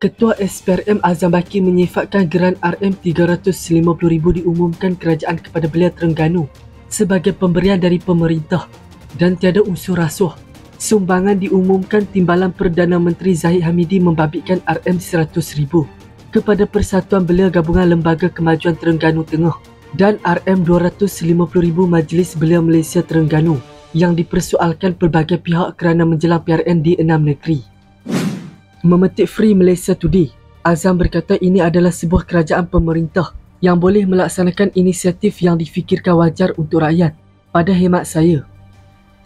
Ketua SPRM Azam Baki menyifatkan geran RM350,000 diumumkan kerajaan kepada belia Terengganu sebagai pemberian dari pemerintah dan tiada unsur rasuah. Sumbangan diumumkan Timbalan Perdana Menteri Zahid Hamidi membabitkan RM100,000 kepada Persatuan Belia Gabungan Lembaga Kemajuan Terengganu Tengah dan RM250,000 Majlis Belia Malaysia Terengganu yang dipersoalkan pelbagai pihak kerana menjelang PRN di enam negeri. Memetik Free Malaysia Today, Azam berkata ini adalah sebuah kerajaan pemerintah yang boleh melaksanakan inisiatif yang difikirkan wajar untuk rakyat. Pada hemat saya,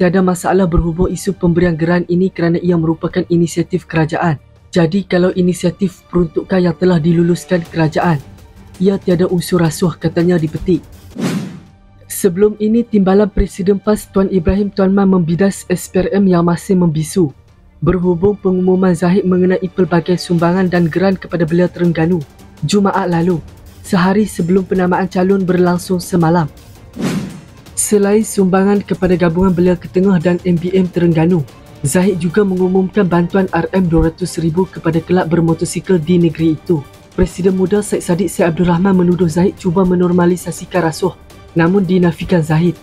tiada masalah berhubung isu pemberian geran ini kerana ia merupakan inisiatif kerajaan. Jadi kalau inisiatif peruntukan yang telah diluluskan kerajaan, ia tiada unsur rasuah katanya dipetik. Sebelum ini, Timbalan Presiden PAS Tuan Ibrahim Tuan Man membidas SPRM yang masih membisu berhubung pengumuman Zahid mengenai pelbagai sumbangan dan geran kepada belia Terengganu Jumaat lalu, sehari sebelum penamaan calon berlangsung semalam. Selain sumbangan kepada gabungan belia Ketengah dan MBM Terengganu, Zahid juga mengumumkan bantuan RM200,000 kepada kelab bermotosikal di negeri itu. Presiden muda Syed Saddiq Syed Abdul Rahman menuduh Zahid cuba menormalisasikan rasuah. Namun dinafikan Zahid